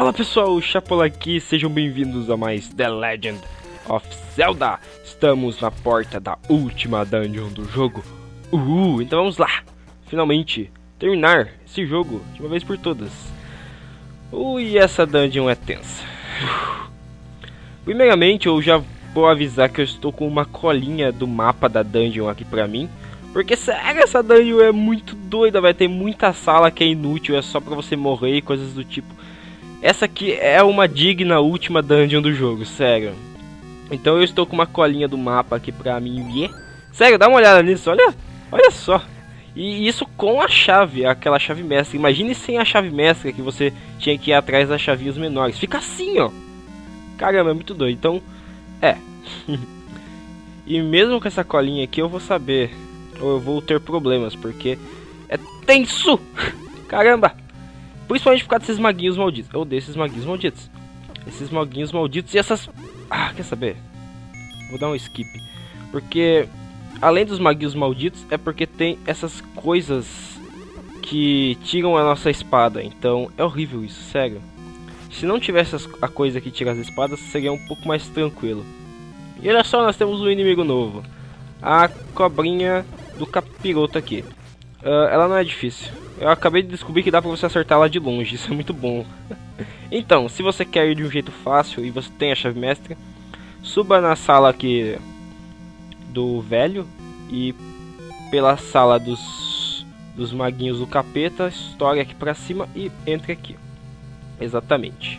Fala pessoal, Chapola aqui, sejam bem-vindos a mais The Legend of Zelda. Estamos na porta da última dungeon do jogo. Uhul, então vamos lá, finalmente, terminar esse jogo de uma vez por todas. Ui, essa dungeon é tensa. Primeiramente, eu já vou avisar que eu estou com uma colinha do mapa da dungeon aqui pra mim. Porque sério, essa dungeon é muito doida, vai ter muita sala que é inútil, é só pra você morrer e coisas do tipo. Essa aqui é uma digna última dungeon do jogo, sério. Então eu estou com uma colinha do mapa aqui pra mim ver. Sério, dá uma olhada nisso, olha, olha só. E isso com a chave, aquela chave mestra. Imagine sem a chave mestra que você tinha que ir atrás das chavinhas menores. Fica assim, ó. Caramba, é muito doido. Então, é. e mesmo com essa colinha aqui eu vou saber ou eu vou ter problemas, porque é tenso! Caramba! Principalmente por causa desses maguinhos malditos. Ou desses maguinhos malditos. Esses maguinhos malditos e essas... Ah, quer saber? Vou dar um skip. Porque, além dos maguinhos malditos, é porque tem essas coisas que tiram a nossa espada. Então, é horrível isso, sério. Se não tivesse a coisa que tira as espadas, seria um pouco mais tranquilo. E olha só, nós temos um inimigo novo. A cobrinha do capiroto aqui. Uh, ela não é difícil. Eu acabei de descobrir que dá pra você acertar ela de longe, isso é muito bom. então, se você quer ir de um jeito fácil e você tem a chave mestra, suba na sala aqui do velho e pela sala dos, dos maguinhos do capeta, estoure aqui pra cima e entre aqui. Exatamente.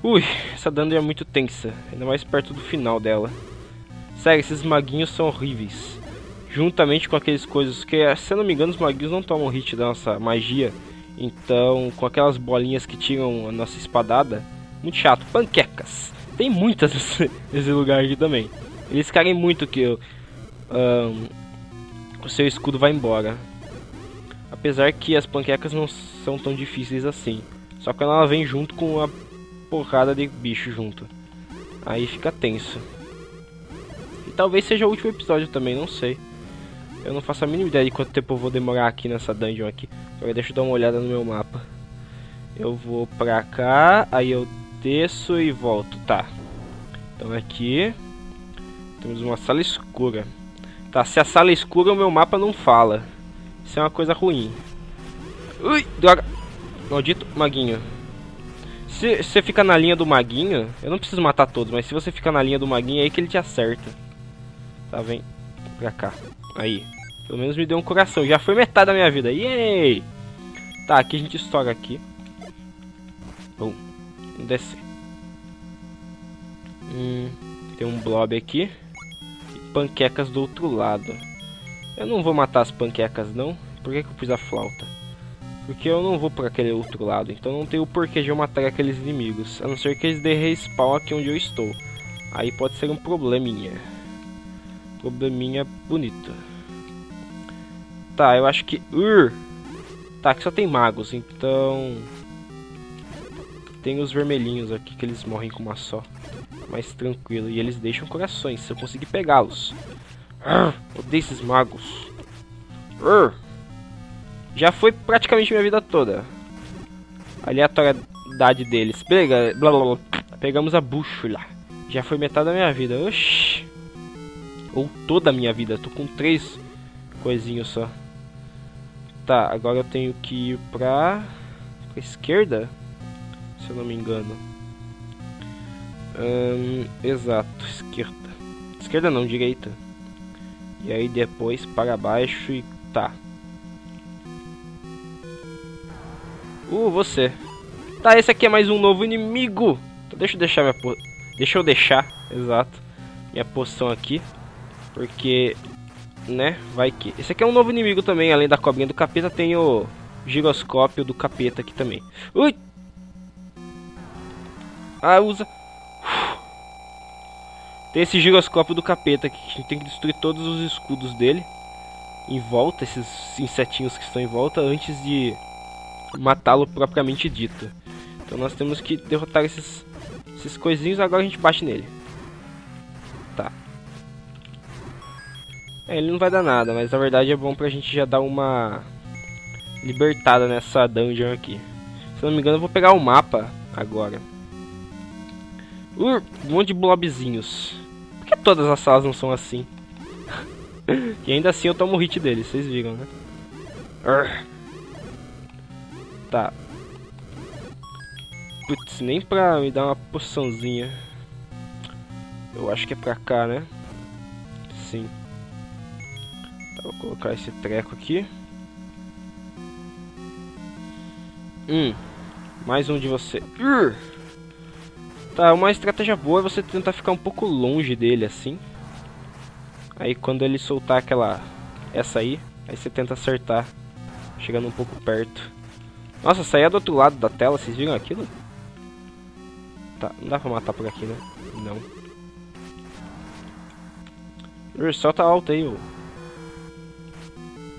Ui, essa dungeon é muito tensa, ainda mais perto do final dela. Sério, esses maguinhos são horríveis juntamente com aqueles coisas que, se eu não me engano, os maguinhos não tomam hit da nossa magia. Então, com aquelas bolinhas que tiram a nossa espadada, muito chato. Panquecas. Tem muitas nesse, lugar aqui também. Eles querem muito que um, o seu escudo vá embora. Apesar que as panquecas não são tão difíceis assim. Só que ela vem junto com uma porrada de bicho junto. Aí fica tenso. E talvez seja o último episódio também, não sei. Eu não faço a mínima ideia de quanto tempo eu vou demorar aqui nessa dungeon aqui. Agora deixa eu dar uma olhada no meu mapa. Eu vou pra cá, aí eu desço e volto. Tá. Então aqui temos uma sala escura. Tá, se a sala é escura o meu mapa não fala. Isso é uma coisa ruim. Ui, droga. Maldito maguinho. Se você fica na linha do maguinho, eu não preciso matar todos, mas se você ficar na linha do maguinho é aí que ele te acerta. Tá, vem pra cá. Aí. Pelo menos me deu um coração. Já foi metade da minha vida. Yay! Tá, aqui a gente estoura aqui. Bom, vamos descer. Hum, tem um blob aqui. E panquecas do outro lado. Eu não vou matar as panquecas, não. Por que, que eu pus a flauta? Porque eu não vou para aquele outro lado. Então não tem o porquê de eu matar aqueles inimigos. A não ser que eles dêem respawn aqui onde eu estou. Aí pode ser um probleminha. Probleminha bonito. Tá, eu acho que... Ur! Tá, aqui só tem magos, então... Tem os vermelhinhos aqui que eles morrem com uma só. Mais tranquilo. E eles deixam corações, se eu conseguir pegá-los. Odeio esses magos. Ur! Já foi praticamente minha vida toda. Aleatoriedade deles. Pega, blá, blá, blá. Pegamos a bússola. Já foi metade da minha vida. Oxi. Ou toda a minha vida. Tô com três coisinhos só. Tá, agora eu tenho que ir pra, pra esquerda, se eu não me engano. Hum, exato, esquerda. Esquerda não, direita. E aí depois para baixo e tá. Uh, você. Tá, esse aqui é mais um novo inimigo. Então deixa eu deixar minha po... Deixa eu deixar, exato, minha poção aqui. Porque né? Vai que. Esse aqui é um novo inimigo também, além da cobrinha do capeta, tem o giroscópio do capeta aqui também. Ui! Ah, usa. Tem esse giroscópio do capeta aqui, que a gente tem que destruir todos os escudos dele. Em volta, esses insetinhos que estão em volta, antes de matá-lo propriamente dito. Então nós temos que derrotar esses, esses coisinhos, agora a gente bate nele. É, ele não vai dar nada, mas na verdade é bom pra gente já dar uma libertada nessa dungeon aqui. Se não me engano, eu vou pegar o mapa agora. Uh, um monte de blobzinhos. Por que todas as salas não são assim? e ainda assim eu tomo hit deles, vocês viram, né? Urgh. Tá. Putz, nem pra me dar uma poçãozinha. Eu acho que é pra cá, né? Sim. Vou colocar esse treco aqui. Hum. Mais um de você. Urgh. Tá, uma estratégia boa é você tentar ficar um pouco longe dele, assim. Aí quando ele soltar aquela... Essa aí, aí você tenta acertar. Chegando um pouco perto. Nossa, saía do outro lado da tela, vocês viram aquilo? Tá, não dá pra matar por aqui, né? Não. Solta alto aí, ô.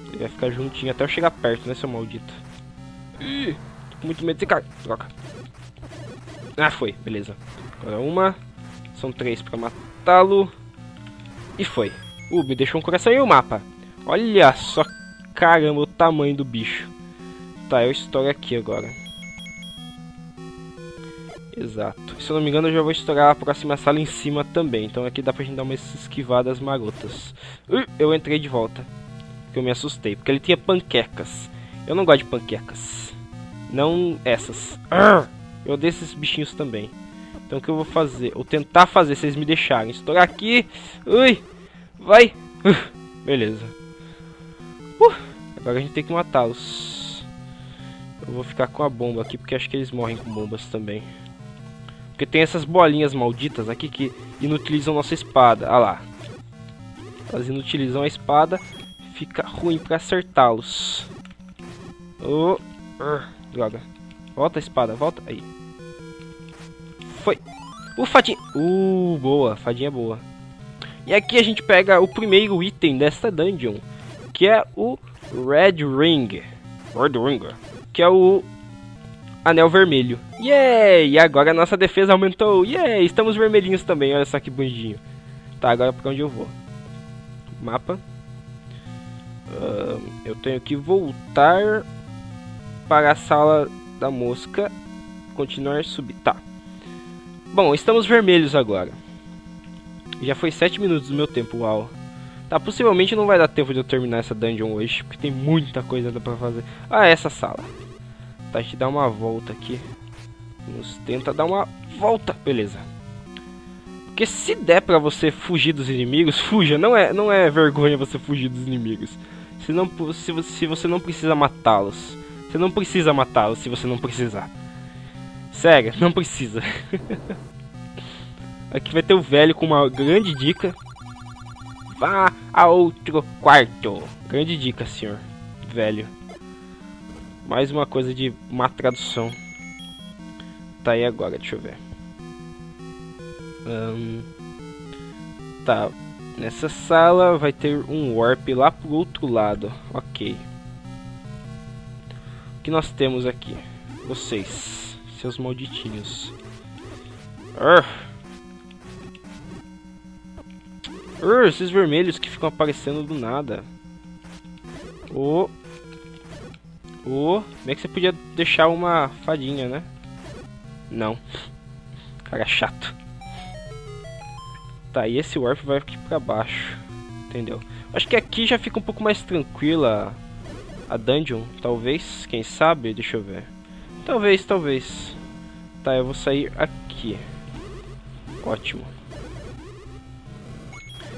Ele vai ficar juntinho até eu chegar perto, né, seu maldito? Ih, tô com muito medo de cara. Troca. Ah, foi. Beleza. Agora uma. São três pra matá-lo. E foi. Uh, me deixou um coração e o um mapa. Olha só, caramba, o tamanho do bicho. Tá, eu estouro aqui agora. Exato. Se eu não me engano, eu já vou estourar a próxima sala em cima também. Então aqui dá pra gente dar umas esquivadas marotas. Uh, eu entrei de volta. Porque eu me assustei. Porque ele tinha panquecas. Eu não gosto de panquecas. Não essas. Eu odeio esses bichinhos também. Então o que eu vou fazer? Ou tentar fazer, eles me deixarem. Estourar aqui. Ui. Vai. Uh, beleza. Uh, agora a gente tem que matá-los. Eu vou ficar com a bomba aqui, porque acho que eles morrem com bombas também. Porque tem essas bolinhas malditas aqui que inutilizam nossa espada. Ah lá. Elas inutilizam a espada. Fica ruim pra acertá-los. Oh. droga. Volta a espada, volta. Aí. Foi. O fadinha. Uh, boa. Fadinha boa. E aqui a gente pega o primeiro item desta dungeon. Que é o Red Ring. Red Ring que é o anel vermelho. Yay! E agora a nossa defesa aumentou. Yay! Estamos vermelhinhos também, olha só que bonitinho. Tá, agora pra onde eu vou? Mapa. Eu tenho que voltar para a sala da mosca. Continuar subir. Tá. Bom, estamos vermelhos agora. Já foi 7 minutos do meu tempo, uau. Tá, possivelmente não vai dar tempo de eu terminar essa dungeon hoje, porque tem muita coisa pra fazer. Ah, essa sala. Tá, a gente dá uma volta aqui. Vamos tentar dar uma volta. Beleza. Porque se der pra você fugir dos inimigos, fuja. Não é, não é vergonha você fugir dos inimigos. Se, não, se, você, se você não precisa matá-los. Você não precisa matá-los se você não precisar. Sério, não precisa. Aqui vai ter o velho com uma grande dica. Vá a outro quarto. Grande dica, senhor. Velho. Mais uma coisa de má tradução. Tá aí agora, deixa eu ver. Um, tá. Nessa sala vai ter um warp lá pro outro lado. Ok. O que nós temos aqui? Vocês, seus malditinhos. Urgh. Urgh, esses vermelhos que ficam aparecendo do nada. Oh. Oh, como é que você podia deixar uma fadinha, né? Não. Cara chato. Tá, e esse warp vai aqui pra baixo. Entendeu? Acho que aqui já fica um pouco mais tranquila a dungeon. Talvez, quem sabe? Deixa eu ver. Talvez, talvez. Tá, eu vou sair aqui. Ótimo.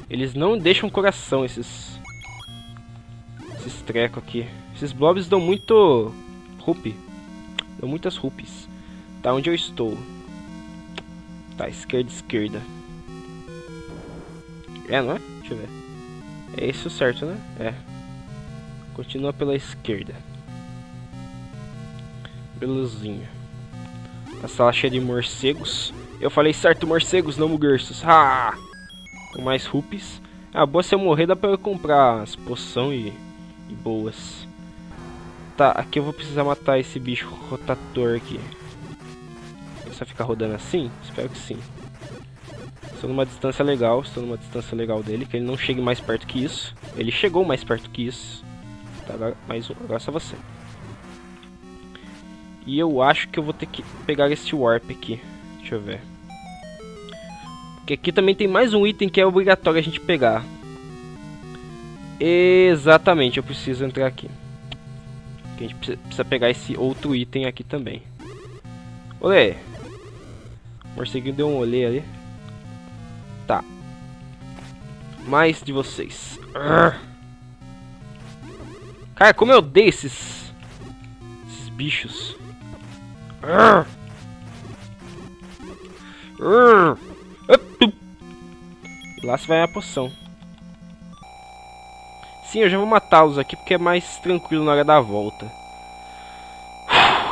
Eles não deixam coração, esses... Esses trecos aqui. Esses blobs dão muito rupi. Dão muitas rupis. Tá onde eu estou. Tá, esquerda, esquerda. É, não é? Deixa eu ver. É isso certo, né? É. Continua pela esquerda. Belezinha. A sala cheia de morcegos. Eu falei certo, morcegos, não mugerços. Ha! Com mais rupis. Ah, boa se eu morrer, dá pra eu comprar as poção e, e boas. Tá, aqui eu vou precisar matar esse bicho rotator aqui. Ele só ficar rodando assim? Espero que sim. Estou numa distância legal, estou numa distância legal dele, que ele não chegue mais perto que isso. Ele chegou mais perto que isso. Tá, agora, mais um, agora é só você. E eu acho que eu vou ter que pegar esse warp aqui. Deixa eu ver. Porque aqui também tem mais um item que é obrigatório a gente pegar. Exatamente, eu preciso entrar aqui. a gente precisa pegar esse outro item aqui também. Olê! O morceguinho deu um olê ali. Mais de vocês. Cara, como eu odeio esses... Esses bichos. Lá se vai a poção. Sim, eu já vou matá-los aqui porque é mais tranquilo na hora da volta.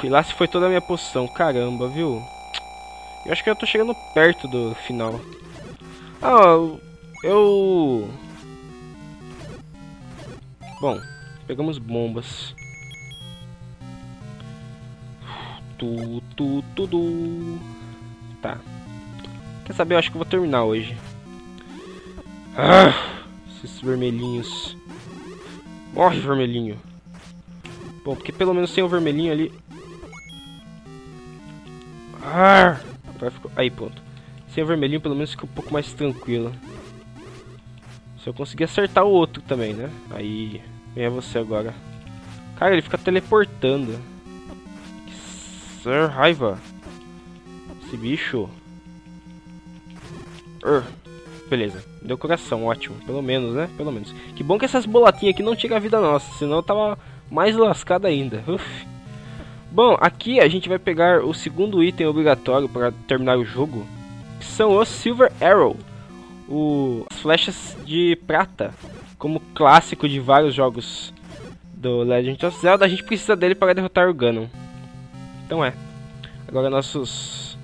E lá se foi toda a minha poção. Caramba, viu? Eu acho que eu tô chegando perto do final. Ah, eu... Bom, pegamos bombas. Tu, tu, tudo. Tá. Quer saber? Eu acho que vou terminar hoje. Ah, esses vermelhinhos. Morre, vermelhinho. Bom, porque pelo menos sem o vermelhinho ali... Ah, Aí, pronto. Sem o vermelhinho, pelo menos fica um pouco mais tranquilo. Se eu conseguir acertar o outro também, né? Aí, venha você agora. Cara, ele fica teleportando. Que raiva. Esse bicho. Ur. Beleza, deu coração, ótimo. Pelo menos, né? Pelo menos. Que bom que essas bolotinhas aqui não tiram a vida nossa, senão eu tava mais lascado ainda. Uf. Bom, aqui a gente vai pegar o segundo item obrigatório para terminar o jogo, que são os Silver Arrow, o, as flechas de prata, como clássico de vários jogos do Legend of Zelda, a gente precisa dele para derrotar o Ganon. Então é. Agora nossos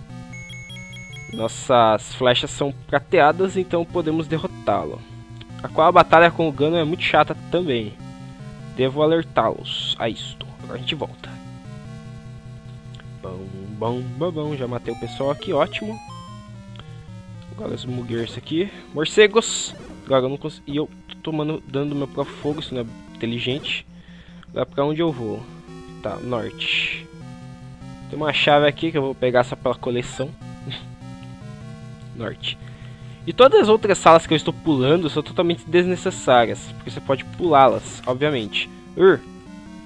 nossas flechas são prateadas, então podemos derrotá-lo. A qual a batalha com o Ganon é muito chata também. Devo alertá-los a isto. Agora a gente volta. Bom, bom, bom, bom. Já matei o pessoal aqui, ótimo. Agora os muggers aqui. Morcegos! Agora eu não consigo. E eu tô tomando, dando meu próprio fogo, isso não é inteligente. Agora pra onde eu vou? Tá, norte. Tem uma chave aqui que eu vou pegar só pela coleção norte. E todas as outras salas que eu estou pulando são totalmente desnecessárias, porque você pode pulá-las, obviamente. Ur,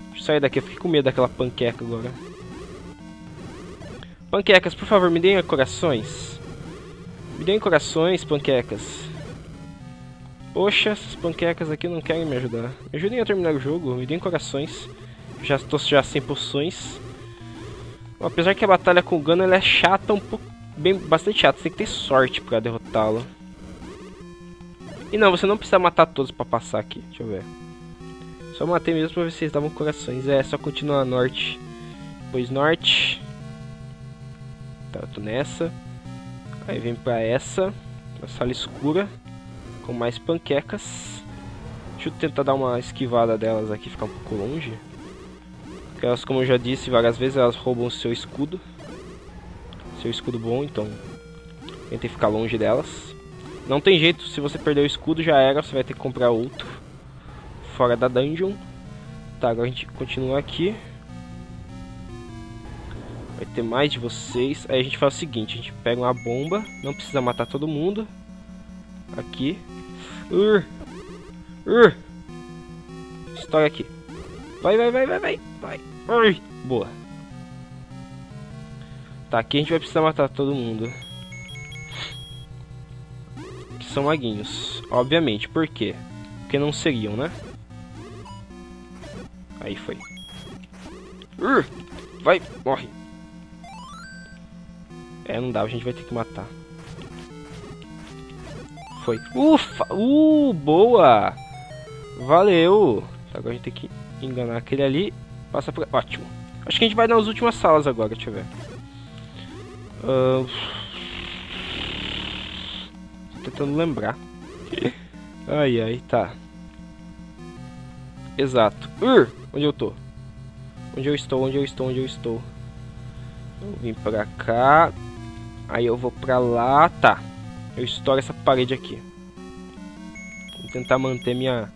deixa eu sair daqui, eu fiquei com medo daquela panqueca agora. Panquecas, por favor, me deem corações. Me deem corações, panquecas. Poxa, essas panquecas aqui não querem me ajudar. Me ajudem a terminar o jogo, me deem corações. Já estou já sem poções. Apesar que a batalha com o Gano é chata um pouco bem, bastante chato. Você tem que ter sorte pra derrotá-lo. E não, você não precisa matar todos pra passar aqui. Deixa eu ver. Só matei mesmo pra ver se eles davam corações. É, só continuar norte. Depois norte. Tá, eu tô nessa. Aí vem pra essa. Uma sala escura. Com mais panquecas. Deixa eu tentar dar uma esquivada delas aqui, ficar um pouco longe. Porque elas, como eu já disse várias vezes, elas roubam o seu escudo seu escudo bom, então tentei ficar longe delas. Não tem jeito, se você perder o escudo já era, você vai ter que comprar outro fora da dungeon. Tá, agora a gente continua aqui. Vai ter mais de vocês. Aí a gente faz o seguinte, a gente pega uma bomba, não precisa matar todo mundo. Aqui. Ur. Ur. Estoura aqui. Vai, vai, vai, vai, vai. Vai. Ui. Boa. Tá, aqui a gente vai precisar matar todo mundo. Que são maguinhos. Obviamente, por quê? Porque não seriam, né? Aí foi. Uh, vai, morre. É, não dá, a gente vai ter que matar. Foi. Ufa! Uh, boa! Valeu! Agora a gente tem que enganar aquele ali. Passa por... Ótimo. Acho que a gente vai nas últimas salas agora, deixa eu ver. Uh... Tô tentando lembrar. ai ai, tá. Exato. Uh, onde eu tô? Onde eu estou? Onde eu estou? Onde eu estou? Eu vim pra cá. Aí eu vou pra lá. Tá. Eu estouro essa parede aqui. Vou tentar manter minha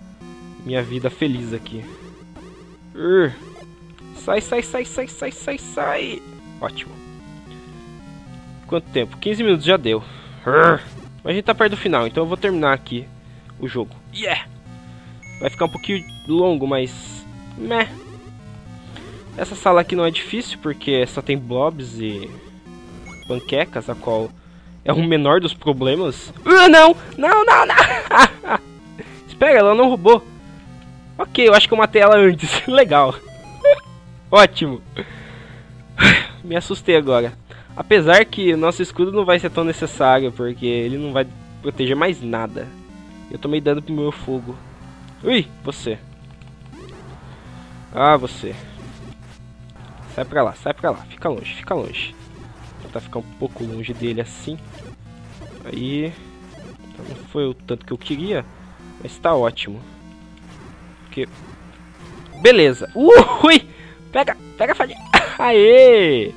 minha vida feliz aqui. Uh, Sai, sai, sai, sai, sai, sai, sai. Ótimo. Quanto tempo? 15 minutos já deu. Mas a gente tá perto do final, então eu vou terminar aqui o jogo. Yeah! Vai ficar um pouquinho longo, mas... Meh. Essa sala aqui não é difícil, porque só tem blobs e... Panquecas, a qual é o menor dos problemas. Uh, não! Não, não, não! Espera, ela não roubou. Ok, eu acho que eu matei ela antes. Legal. Ótimo. Me assustei agora. Apesar que nosso escudo não vai ser tão necessário, porque ele não vai proteger mais nada. Eu tomei dano pro meu fogo. Ui, você. Ah, você. Sai pra lá, sai pra lá. Fica longe, fica longe. Tentar ficar um pouco longe dele assim. Aí... Não foi o tanto que eu queria, mas tá ótimo. Porque... Beleza. Ui! Pega, pega a fadinha. Aê!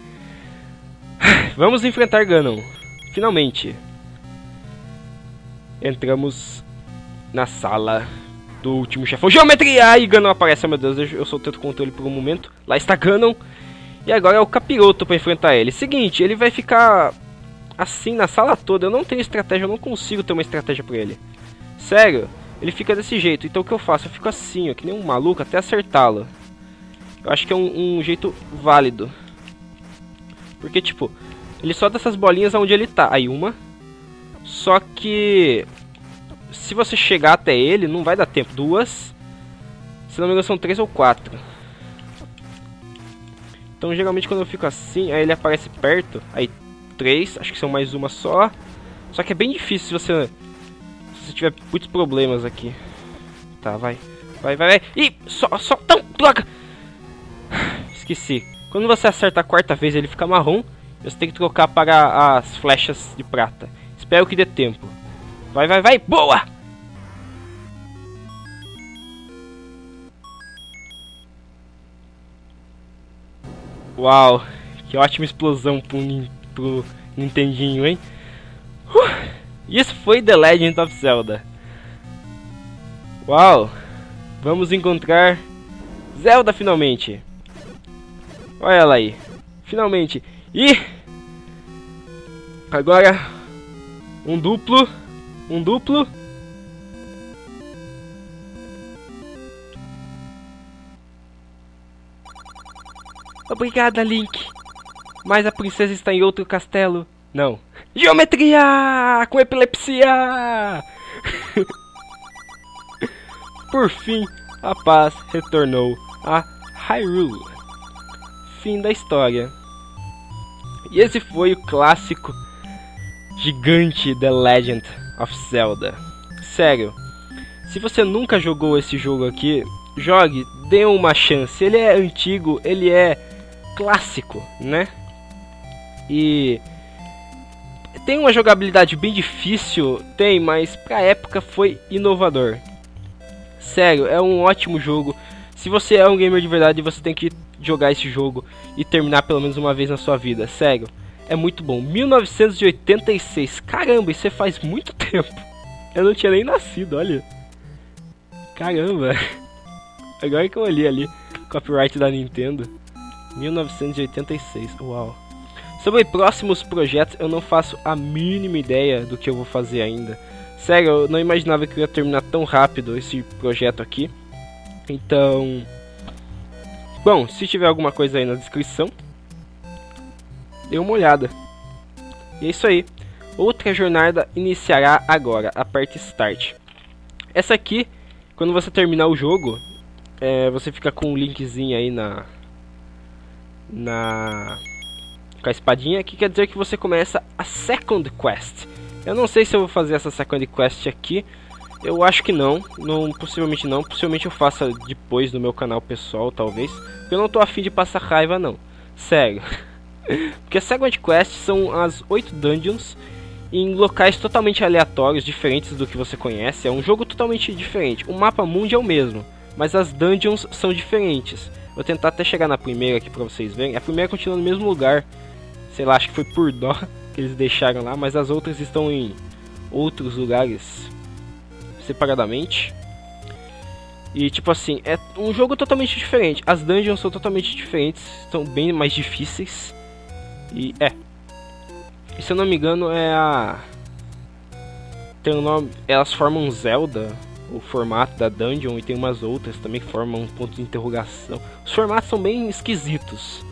Vamos enfrentar Ganon. Finalmente. Entramos na sala do último chefão. Geometria! E Ganon aparece. Oh, meu Deus, eu soltei o controle por um momento. Lá está Ganon. E agora é o capiroto para enfrentar ele. Seguinte, ele vai ficar assim na sala toda. Eu não tenho estratégia, eu não consigo ter uma estratégia para ele. Sério, ele fica desse jeito. Então o que eu faço? Eu fico assim, ó, que nem um maluco, até acertá-lo. Eu acho que é um, um, jeito válido. Porque, tipo, ele só dá essas bolinhas aonde ele tá. Aí uma. Só que... Se você chegar até ele, não vai dar tempo. Duas. Se não me engano, são três ou quatro. Então, geralmente, quando eu fico assim, aí ele aparece perto. Aí, três. Acho que são mais uma só. Só que é bem difícil se você... Se você tiver muitos problemas aqui. Tá, vai. Vai, vai, vai. Ih, só, só... Não, droga! Esqueci. Quando você acerta a quarta vez ele fica marrom. Você tem que trocar para as flechas de prata. Espero que dê tempo. Vai, vai, vai. Boa! Uau, que ótima explosão pro, pro Nintendinho, hein? Uh, isso foi The Legend of Zelda. Uau, vamos encontrar Zelda finalmente. Olha ela aí. Finalmente. E agora um duplo, um duplo. Obrigada, Link. Mas a princesa está em outro castelo. Não. Geometria com epilepsia. Por fim, a paz retornou a Hyrule fim da história. E esse foi o clássico gigante The Legend of Zelda. Sério, se você nunca jogou esse jogo aqui, jogue, dê uma chance. Ele é antigo, ele é clássico, né? E tem uma jogabilidade bem difícil, tem, mas pra época foi inovador. Sério, é um ótimo jogo. Se você é um gamer de verdade, você tem que jogar esse jogo e terminar pelo menos uma vez na sua vida. Sério, é muito bom. 1986, caramba, isso faz muito tempo. Eu não tinha nem nascido, olha. Caramba. Agora que eu olhei ali, copyright da Nintendo. 1986, uau. Sobre próximos projetos, eu não faço a mínima ideia do que eu vou fazer ainda. Sério, eu não imaginava que ia terminar tão rápido esse projeto aqui. Então, Bom, se tiver alguma coisa aí na descrição, dê uma olhada. E é isso aí. Outra jornada iniciará agora. Aperte Start. Essa aqui, quando você terminar o jogo, é, você fica com um linkzinho aí na... Na... Com a espadinha, que quer dizer que você começa a Second Quest. Eu não sei se eu vou fazer essa Second Quest aqui, eu acho que não, não, possivelmente não. Possivelmente eu faça depois no meu canal pessoal, talvez. Eu não tô afim de passar raiva, não. Sério. Porque as Second Quest são as 8 dungeons em locais totalmente aleatórios, diferentes do que você conhece. É um jogo totalmente diferente. O mapa mundo é o mesmo, mas as dungeons são diferentes. Vou tentar até chegar na primeira aqui pra vocês verem. A primeira continua no mesmo lugar. Sei lá, acho que foi por dó que eles deixaram lá, mas as outras estão em outros lugares separadamente. E tipo assim, é um jogo totalmente diferente. As dungeons são totalmente diferentes, são bem mais difíceis. E é. E se eu não me engano é a. Tem um nome. Elas formam Zelda, o formato da dungeon, e tem umas outras também que formam um ponto de interrogação. Os formatos são bem esquisitos.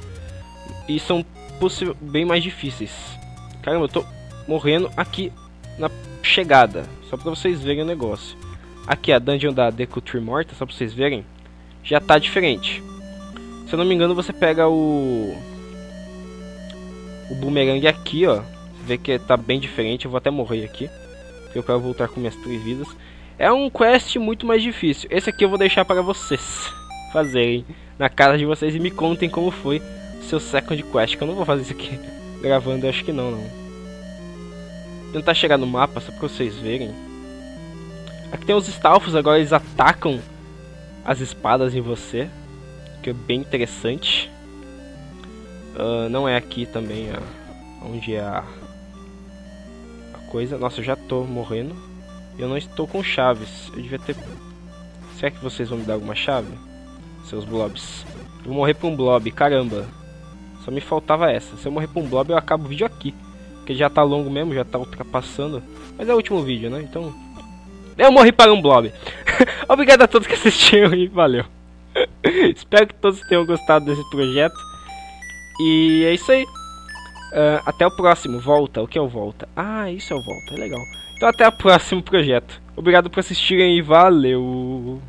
E são bem mais difíceis. Caramba, eu tô morrendo aqui na chegada. Só pra vocês verem o negócio. Aqui a dungeon da Deku Tree Morta, só pra vocês verem. Já tá diferente. Se eu não me engano, você pega o... O boomerang aqui, ó. Você vê que tá bem diferente. Eu vou até morrer aqui. Eu quero voltar com minhas três vidas. É um quest muito mais difícil. Esse aqui eu vou deixar para vocês fazerem na casa de vocês e me contem como foi seu second quest. Que eu não vou fazer isso aqui gravando, acho que não, não tentar chegar no mapa só pra vocês verem. Aqui tem os Stalfos, agora eles atacam as espadas em você. Que é bem interessante. Uh, não é aqui também ó, onde é a, a coisa. Nossa, eu já tô morrendo. Eu não estou com chaves. Eu devia ter... Será que vocês vão me dar alguma chave? Seus blobs. Eu vou morrer pra um blob, caramba. Só me faltava essa. Se eu morrer pra um blob, eu acabo o vídeo aqui. Porque já tá longo mesmo, já tá ultrapassando. Mas é o último vídeo, né? Então. Eu morri para um blob. Obrigado a todos que assistiram e valeu. Espero que todos tenham gostado desse projeto. E é isso aí. Uh, até o próximo. Volta. O que é o volta? Ah, isso é o volta. É legal. Então até o próximo projeto. Obrigado por assistirem e valeu.